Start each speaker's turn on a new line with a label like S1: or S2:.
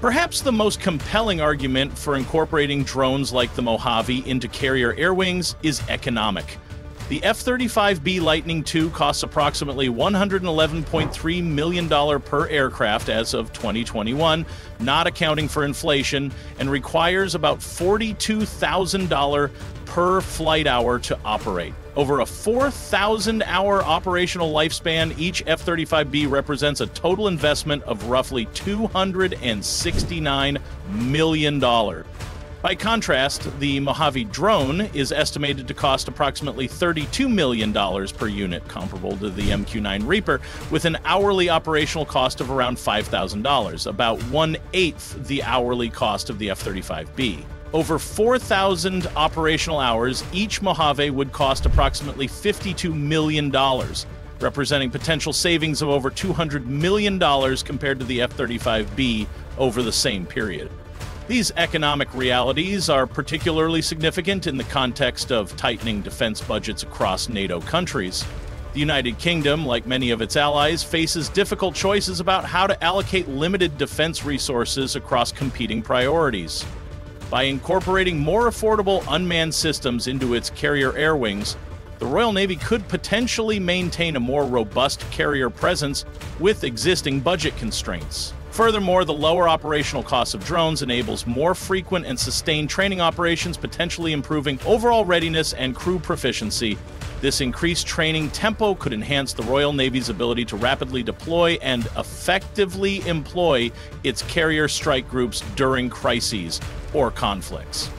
S1: Perhaps the most compelling argument for incorporating drones like the Mojave into carrier air wings is economic. The F 35B Lightning II costs approximately $111.3 million per aircraft as of 2021, not accounting for inflation, and requires about $42,000 per flight hour to operate. Over a 4,000 hour operational lifespan, each F 35B represents a total investment of roughly $269 million. By contrast, the Mojave drone is estimated to cost approximately $32 million per unit, comparable to the MQ 9 Reaper, with an hourly operational cost of around $5,000, about one eighth the hourly cost of the F 35B. Over 4,000 operational hours, each Mojave would cost approximately $52 million, representing potential savings of over $200 million compared to the F 35B over the same period. These economic realities are particularly significant in the context of tightening defense budgets across NATO countries. The United Kingdom, like many of its allies, faces difficult choices about how to allocate limited defense resources across competing priorities. By incorporating more affordable unmanned systems into its carrier air wings, the Royal Navy could potentially maintain a more robust carrier presence with existing budget constraints. Furthermore, the lower operational cost of drones enables more frequent and sustained training operations, potentially improving overall readiness and crew proficiency. This increased training tempo could enhance the Royal Navy's ability to rapidly deploy and effectively employ its carrier strike groups during crises or conflicts.